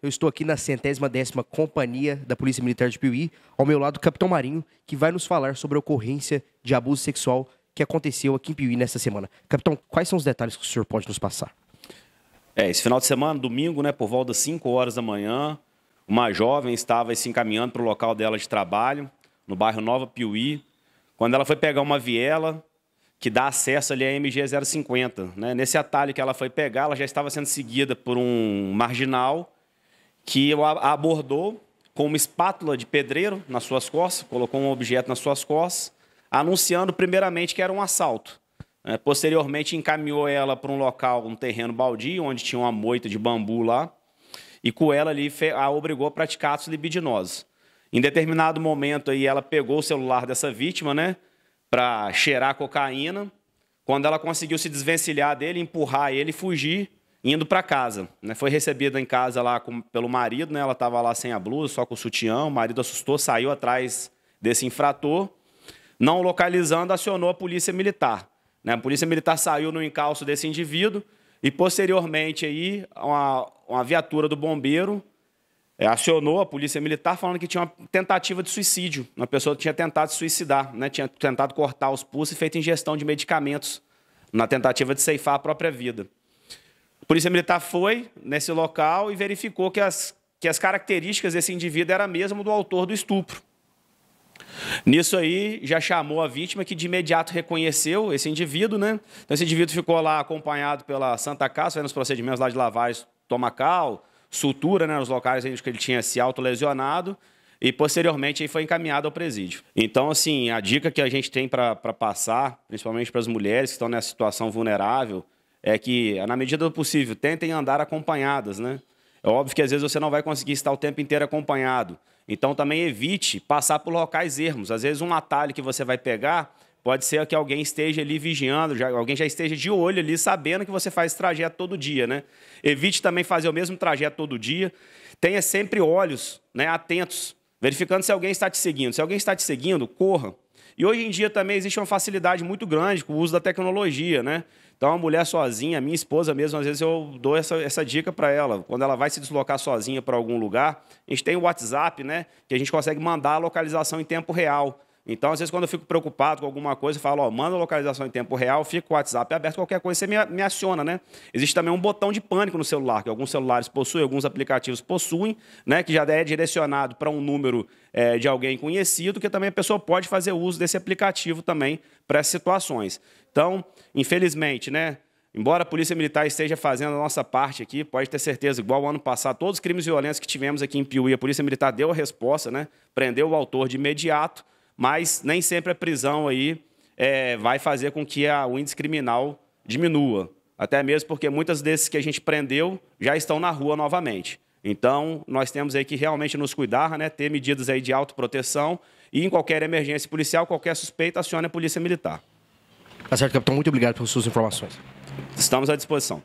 Eu estou aqui na centésima décima companhia da Polícia Militar de Piuí, ao meu lado o Capitão Marinho, que vai nos falar sobre a ocorrência de abuso sexual que aconteceu aqui em Piuí nesta semana. Capitão, quais são os detalhes que o senhor pode nos passar? É, esse final de semana, domingo, né, por volta das 5 horas da manhã, uma jovem estava se encaminhando para o local dela de trabalho, no bairro Nova Piuí, quando ela foi pegar uma viela que dá acesso ali à MG 050. Né? Nesse atalho que ela foi pegar, ela já estava sendo seguida por um marginal que abordou com uma espátula de pedreiro nas suas costas, colocou um objeto nas suas costas, anunciando primeiramente que era um assalto. É, posteriormente, encaminhou ela para um local, um terreno baldio, onde tinha uma moita de bambu lá, e com ela ali a obrigou a praticar atos libidinosos. Em determinado momento, aí, ela pegou o celular dessa vítima, né, para cheirar cocaína. Quando ela conseguiu se desvencilhar dele, empurrar ele e fugir, indo para casa. Né? Foi recebida em casa lá com, pelo marido, né? ela estava lá sem a blusa, só com o sutiã. O marido assustou, saiu atrás desse infrator. Não localizando, acionou a polícia militar. Né? A polícia militar saiu no encalço desse indivíduo e, posteriormente, aí, uma, uma viatura do bombeiro é, acionou a polícia militar falando que tinha uma tentativa de suicídio. Uma pessoa tinha tentado se suicidar, né? tinha tentado cortar os pulsos e feito ingestão de medicamentos na tentativa de ceifar a própria vida. Polícia militar foi nesse local e verificou que as, que as características desse indivíduo eram mesmo do autor do estupro. Nisso aí, já chamou a vítima, que de imediato reconheceu esse indivíduo, né? Então, esse indivíduo ficou lá acompanhado pela Santa Casa, fazendo os procedimentos lá de lavagem tomacal, sutura, né, nos locais em que ele tinha se autolesionado, e posteriormente aí foi encaminhado ao presídio. Então, assim, a dica que a gente tem para passar, principalmente para as mulheres que estão nessa situação vulnerável, é que, na medida do possível, tentem andar acompanhadas, né? É óbvio que às vezes você não vai conseguir estar o tempo inteiro acompanhado. Então também evite passar por locais ermos. Às vezes um atalho que você vai pegar pode ser que alguém esteja ali vigiando, já, alguém já esteja de olho ali, sabendo que você faz trajeto todo dia, né? Evite também fazer o mesmo trajeto todo dia. Tenha sempre olhos né, atentos, verificando se alguém está te seguindo. Se alguém está te seguindo, corra. E hoje em dia também existe uma facilidade muito grande com o uso da tecnologia, né? Então, uma mulher sozinha, minha esposa mesmo, às vezes eu dou essa, essa dica para ela. Quando ela vai se deslocar sozinha para algum lugar, a gente tem o WhatsApp, né? Que a gente consegue mandar a localização em tempo real. Então, às vezes, quando eu fico preocupado com alguma coisa, eu falo, ó, manda localização em tempo real, fica com o WhatsApp aberto, qualquer coisa você me, me aciona, né? Existe também um botão de pânico no celular, que alguns celulares possuem, alguns aplicativos possuem, né? Que já é direcionado para um número é, de alguém conhecido, que também a pessoa pode fazer uso desse aplicativo também para essas situações. Então, infelizmente, né? Embora a Polícia Militar esteja fazendo a nossa parte aqui, pode ter certeza, igual o ano passado, todos os crimes violentos que tivemos aqui em Piuí, a Polícia Militar deu a resposta, né? Prendeu o autor de imediato, mas nem sempre a prisão aí é, vai fazer com que a, o índice criminal diminua. Até mesmo porque muitas desses que a gente prendeu já estão na rua novamente. Então, nós temos aí que realmente nos cuidar, né, ter medidas aí de autoproteção e em qualquer emergência policial, qualquer suspeita, acione a Polícia Militar. Tá certo, capitão. Muito obrigado pelas suas informações. Estamos à disposição.